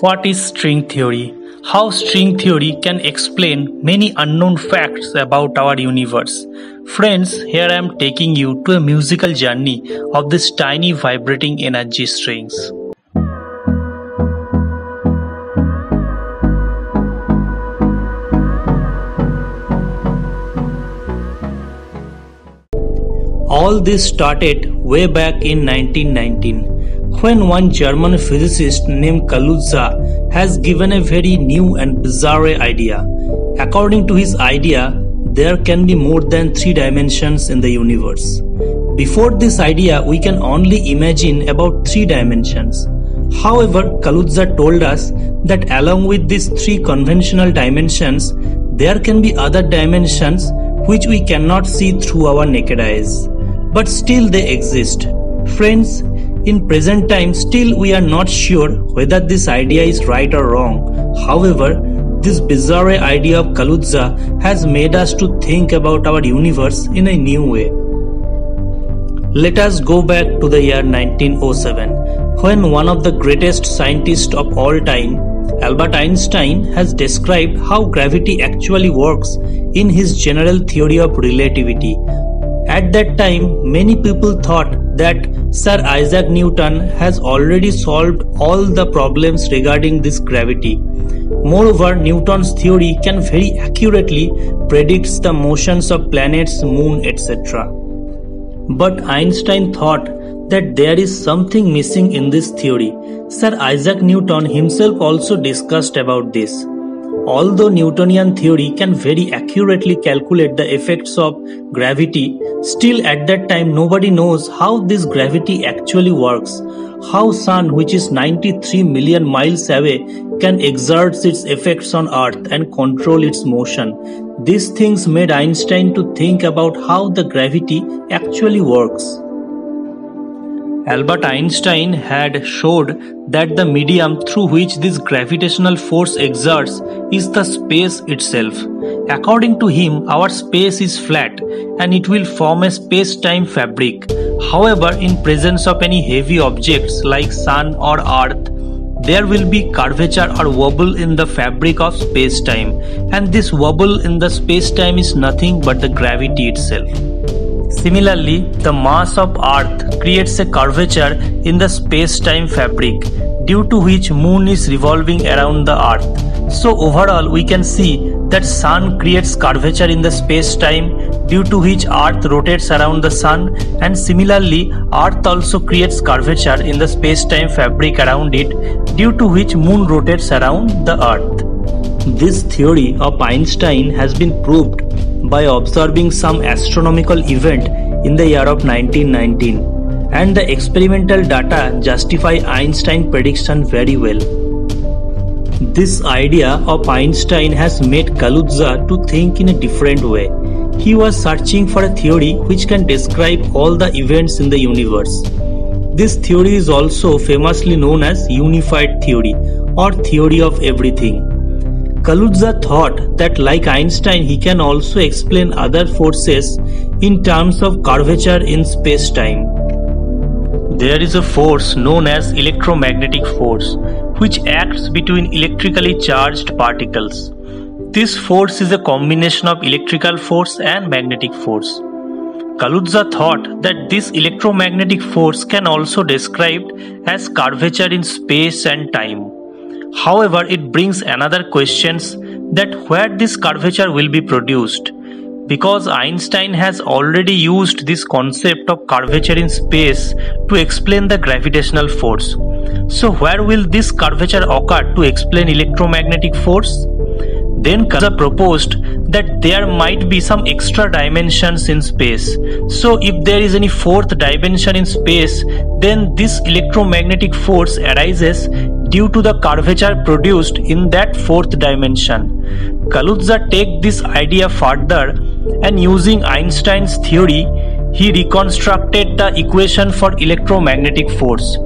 What is string theory? How string theory can explain many unknown facts about our universe. Friends, here I am taking you to a musical journey of these tiny vibrating energy strings. All this started way back in 1919 when one German physicist named Kaluza has given a very new and bizarre idea. According to his idea, there can be more than three dimensions in the universe. Before this idea, we can only imagine about three dimensions. However, Kaluza told us that along with these three conventional dimensions, there can be other dimensions which we cannot see through our naked eyes. But still they exist. Friends, in present time, still we are not sure whether this idea is right or wrong. However, this bizarre idea of Kaluza has made us to think about our universe in a new way. Let us go back to the year 1907 when one of the greatest scientists of all time, Albert Einstein, has described how gravity actually works in his general theory of relativity at that time, many people thought that Sir Isaac Newton has already solved all the problems regarding this gravity. Moreover, Newton's theory can very accurately predict the motions of planets, moon, etc. But Einstein thought that there is something missing in this theory. Sir Isaac Newton himself also discussed about this. Although Newtonian theory can very accurately calculate the effects of gravity, still at that time nobody knows how this gravity actually works. How sun which is 93 million miles away can exert its effects on earth and control its motion. These things made Einstein to think about how the gravity actually works. Albert Einstein had showed that the medium through which this gravitational force exerts is the space itself. According to him, our space is flat and it will form a space-time fabric. However, in presence of any heavy objects like sun or earth, there will be curvature or wobble in the fabric of space-time and this wobble in the space-time is nothing but the gravity itself. Similarly, the mass of Earth creates a curvature in the space-time fabric due to which moon is revolving around the earth. So overall we can see that sun creates curvature in the space-time due to which earth rotates around the sun and similarly earth also creates curvature in the space-time fabric around it due to which moon rotates around the earth. This theory of Einstein has been proved by observing some astronomical event in the year of 1919 and the experimental data justify Einstein prediction very well. This idea of Einstein has made Kaluza to think in a different way. He was searching for a theory which can describe all the events in the universe. This theory is also famously known as unified theory or theory of everything. Kaluza thought that like Einstein he can also explain other forces in terms of curvature in space-time. There is a force known as electromagnetic force which acts between electrically charged particles. This force is a combination of electrical force and magnetic force. Kaluza thought that this electromagnetic force can also described as curvature in space and time. However, it brings another questions that where this curvature will be produced because Einstein has already used this concept of curvature in space to explain the gravitational force. So where will this curvature occur to explain electromagnetic force? Then Kaluza proposed that there might be some extra dimensions in space. So if there is any fourth dimension in space, then this electromagnetic force arises due to the curvature produced in that fourth dimension. Kaluza take this idea further and using Einstein's theory, he reconstructed the equation for electromagnetic force.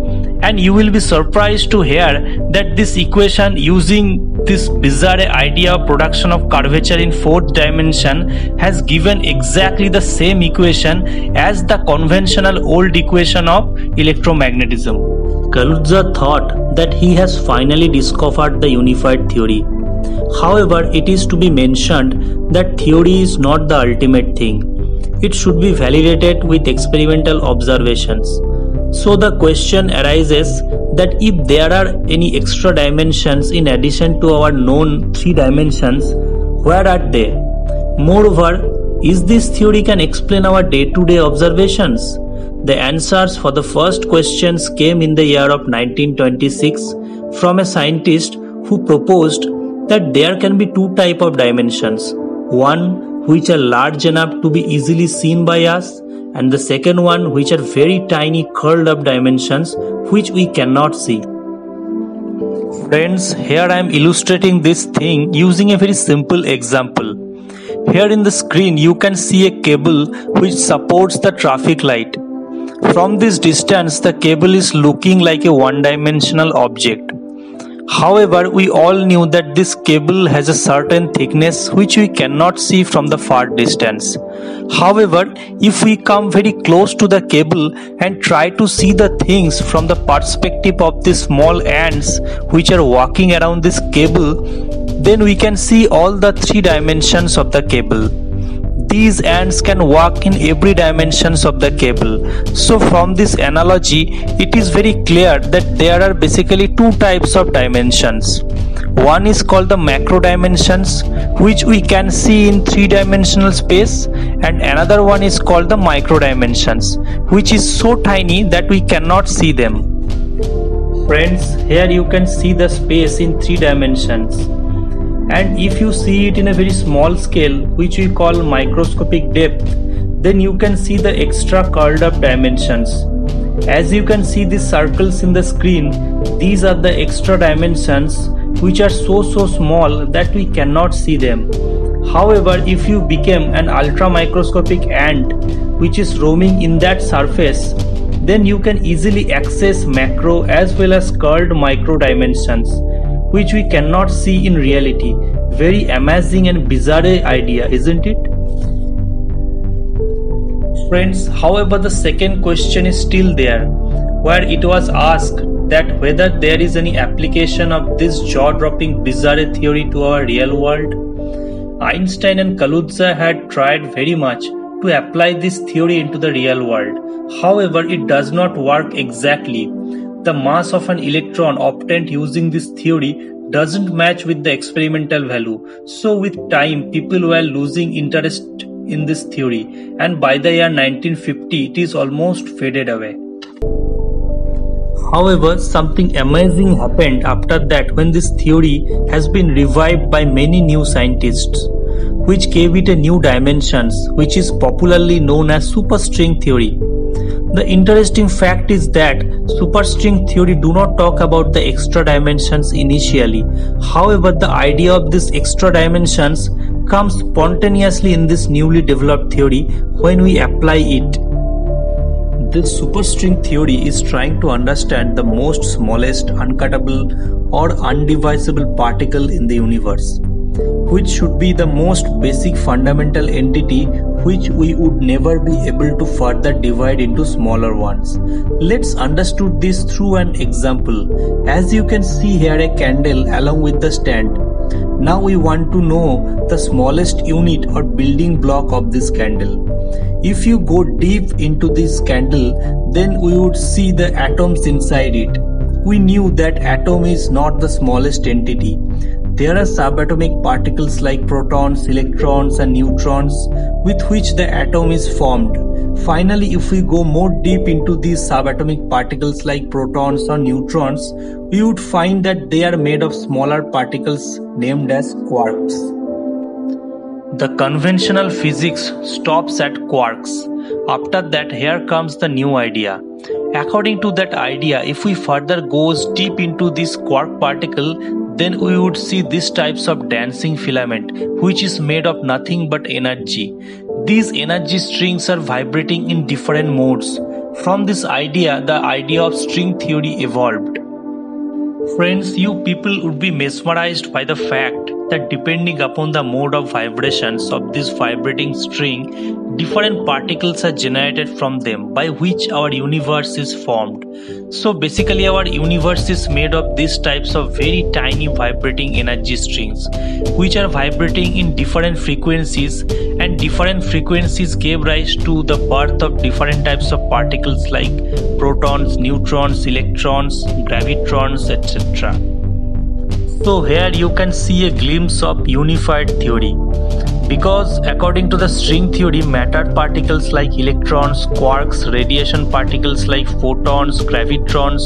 And you will be surprised to hear that this equation using this bizarre idea of production of curvature in fourth dimension has given exactly the same equation as the conventional old equation of electromagnetism. Kaluza thought that he has finally discovered the unified theory. However, it is to be mentioned that theory is not the ultimate thing. It should be validated with experimental observations. So the question arises that if there are any extra dimensions in addition to our known three dimensions, where are they? Moreover, is this theory can explain our day-to-day observations? The answers for the first questions came in the year of 1926 from a scientist who proposed that there can be two type of dimensions. One which are large enough to be easily seen by us and the second one which are very tiny curled up dimensions which we cannot see. Friends, here I am illustrating this thing using a very simple example. Here in the screen you can see a cable which supports the traffic light. From this distance the cable is looking like a one-dimensional object. However, we all knew that this cable has a certain thickness which we cannot see from the far distance. However, if we come very close to the cable and try to see the things from the perspective of these small ants which are walking around this cable, then we can see all the three dimensions of the cable. These ants can walk in every dimensions of the cable. So from this analogy, it is very clear that there are basically two types of dimensions. One is called the macro dimensions, which we can see in three-dimensional space, and another one is called the micro dimensions, which is so tiny that we cannot see them. Friends, here you can see the space in three dimensions and if you see it in a very small scale which we call microscopic depth then you can see the extra curled up dimensions. As you can see these circles in the screen these are the extra dimensions which are so so small that we cannot see them. However if you became an ultra microscopic ant which is roaming in that surface then you can easily access macro as well as curled micro dimensions which we cannot see in reality. Very amazing and bizarre idea, isn't it? Friends, however, the second question is still there, where it was asked that whether there is any application of this jaw-dropping bizarre theory to our real world. Einstein and Kaluza had tried very much to apply this theory into the real world. However, it does not work exactly the mass of an electron obtained using this theory doesn't match with the experimental value. So with time, people were losing interest in this theory and by the year 1950 it is almost faded away. However, something amazing happened after that when this theory has been revived by many new scientists, which gave it a new dimensions, which is popularly known as superstring theory. The interesting fact is that superstring theory do not talk about the extra dimensions initially. However, the idea of these extra dimensions comes spontaneously in this newly developed theory when we apply it. This superstring theory is trying to understand the most smallest uncuttable or undivisible particle in the universe which should be the most basic fundamental entity which we would never be able to further divide into smaller ones. Let's understood this through an example. As you can see here a candle along with the stand. Now we want to know the smallest unit or building block of this candle. If you go deep into this candle, then we would see the atoms inside it. We knew that atom is not the smallest entity. There are subatomic particles like protons, electrons and neutrons with which the atom is formed. Finally, if we go more deep into these subatomic particles like protons or neutrons, we would find that they are made of smaller particles named as quarks. The conventional physics stops at quarks. After that, here comes the new idea. According to that idea, if we further goes deep into this quark particle, then we would see these types of dancing filament which is made of nothing but energy. These energy strings are vibrating in different modes. From this idea, the idea of string theory evolved. Friends, you people would be mesmerized by the fact that depending upon the mode of vibrations of this vibrating string, different particles are generated from them by which our universe is formed. So basically our universe is made of these types of very tiny vibrating energy strings which are vibrating in different frequencies and different frequencies gave rise to the birth of different types of particles like protons, neutrons, electrons, gravitrons, etc. So here you can see a glimpse of unified theory. Because according to the string theory, matter particles like electrons, quarks, radiation particles like photons, gravitrons,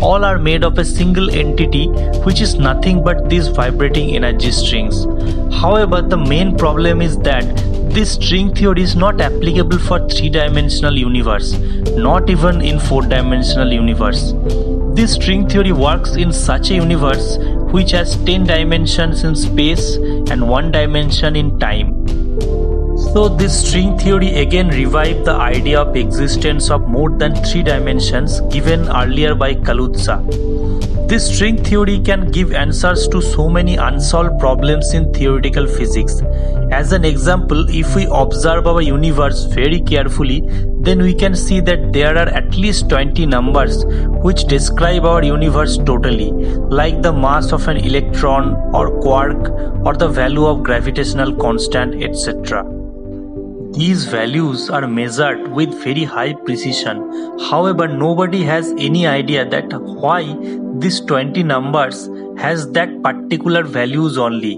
all are made of a single entity which is nothing but these vibrating energy strings. However, the main problem is that this string theory is not applicable for three-dimensional universe, not even in four-dimensional universe. This string theory works in such a universe which has 10 dimensions in space and 1 dimension in time. So this string theory again revived the idea of existence of more than 3 dimensions given earlier by Kaluza. This string theory can give answers to so many unsolved problems in theoretical physics. As an example, if we observe our universe very carefully, then we can see that there are at least 20 numbers which describe our universe totally, like the mass of an electron or quark or the value of gravitational constant, etc. These values are measured with very high precision. However, nobody has any idea that why this 20 numbers has that particular values only.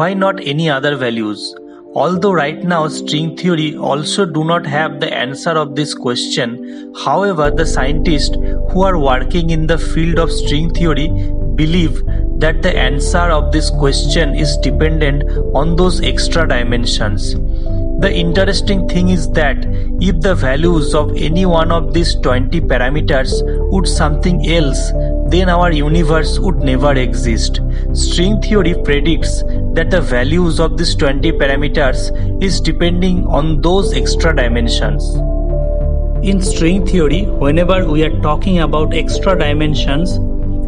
Why not any other values? Although right now string theory also do not have the answer of this question, however the scientists who are working in the field of string theory believe that the answer of this question is dependent on those extra dimensions. The interesting thing is that if the values of any one of these 20 parameters would something else, then our universe would never exist. String theory predicts that the values of these 20 parameters is depending on those extra dimensions. In string theory, whenever we are talking about extra dimensions,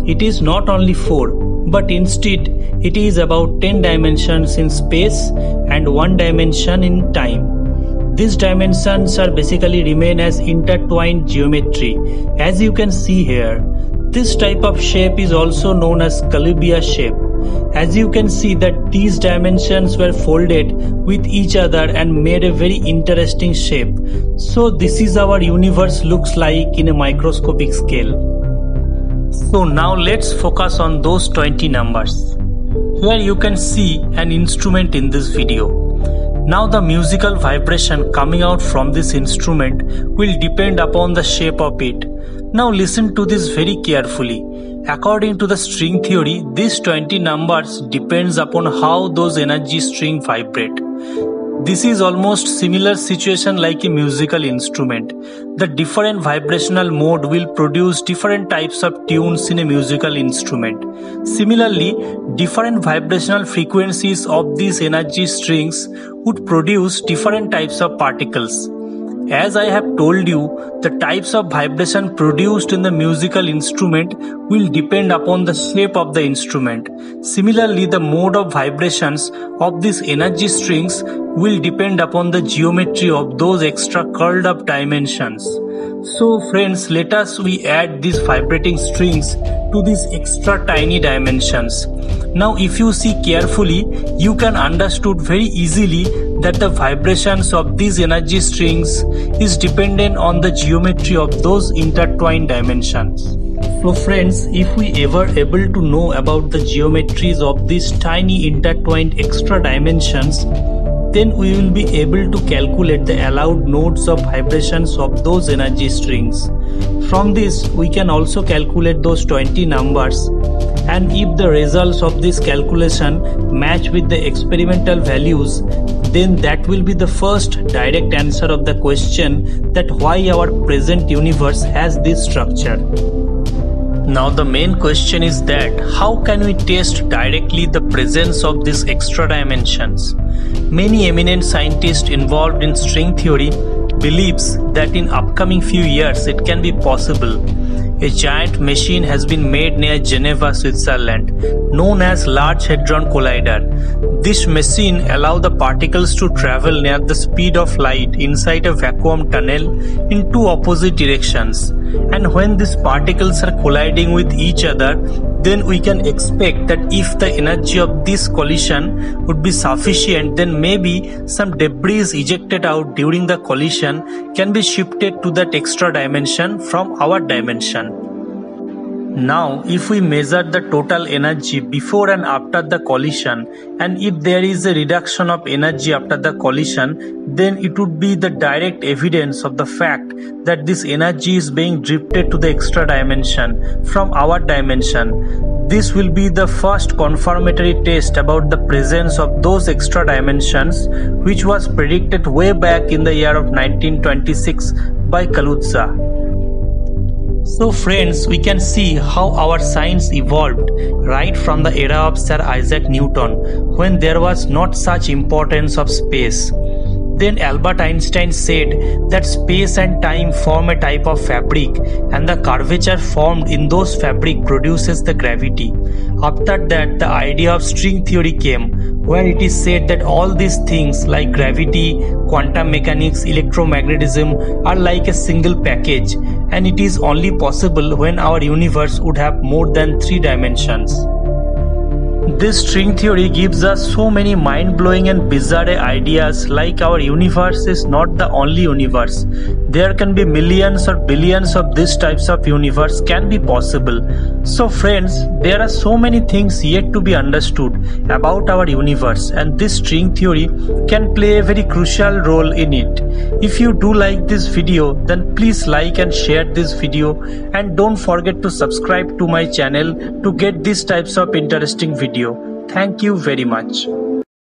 it is not only 4 but instead it is about 10 dimensions in space and 1 dimension in time. These dimensions are basically remain as intertwined geometry as you can see here. This type of shape is also known as Calabi-Yau shape. As you can see that these dimensions were folded with each other and made a very interesting shape. So this is our universe looks like in a microscopic scale. So now let's focus on those 20 numbers. Here you can see an instrument in this video. Now the musical vibration coming out from this instrument will depend upon the shape of it. Now listen to this very carefully. According to the string theory, these 20 numbers depends upon how those energy string vibrate. This is almost similar situation like a musical instrument. The different vibrational mode will produce different types of tunes in a musical instrument. Similarly, different vibrational frequencies of these energy strings would produce different types of particles. As I have told you, the types of vibration produced in the musical instrument will depend upon the shape of the instrument. Similarly, the mode of vibrations of these energy strings will depend upon the geometry of those extra curled up dimensions. So friends, let us we add these vibrating strings to these extra tiny dimensions. Now if you see carefully, you can understood very easily that the vibrations of these energy strings is dependent on the geometry of those intertwined dimensions. So friends, if we ever able to know about the geometries of these tiny intertwined extra dimensions, then we will be able to calculate the allowed nodes of vibrations of those energy strings. From this, we can also calculate those 20 numbers and if the results of this calculation match with the experimental values, then that will be the first direct answer of the question that why our present universe has this structure. Now the main question is that how can we test directly the presence of these extra dimensions? Many eminent scientists involved in string theory believes that in upcoming few years it can be possible. A giant machine has been made near Geneva, Switzerland, known as Large Hadron Collider. This machine allows the particles to travel near the speed of light inside a vacuum tunnel in two opposite directions. And when these particles are colliding with each other, then we can expect that if the energy of this collision would be sufficient then maybe some debris ejected out during the collision can be shifted to that extra dimension from our dimension. Now, if we measure the total energy before and after the collision, and if there is a reduction of energy after the collision, then it would be the direct evidence of the fact that this energy is being drifted to the extra dimension from our dimension. This will be the first confirmatory test about the presence of those extra dimensions, which was predicted way back in the year of 1926 by Kaluza. So friends, we can see how our science evolved right from the era of Sir Isaac Newton when there was not such importance of space. Then Albert Einstein said that space and time form a type of fabric and the curvature formed in those fabric produces the gravity. After that the idea of string theory came where it is said that all these things like gravity, quantum mechanics, electromagnetism are like a single package and it is only possible when our universe would have more than three dimensions. This string theory gives us so many mind-blowing and bizarre ideas like our universe is not the only universe. There can be millions or billions of these types of universe can be possible. So friends, there are so many things yet to be understood about our universe and this string theory can play a very crucial role in it. If you do like this video then please like and share this video and don't forget to subscribe to my channel to get these types of interesting video. Thank you very much.